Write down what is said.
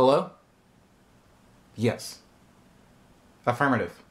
Hello? Yes. Affirmative.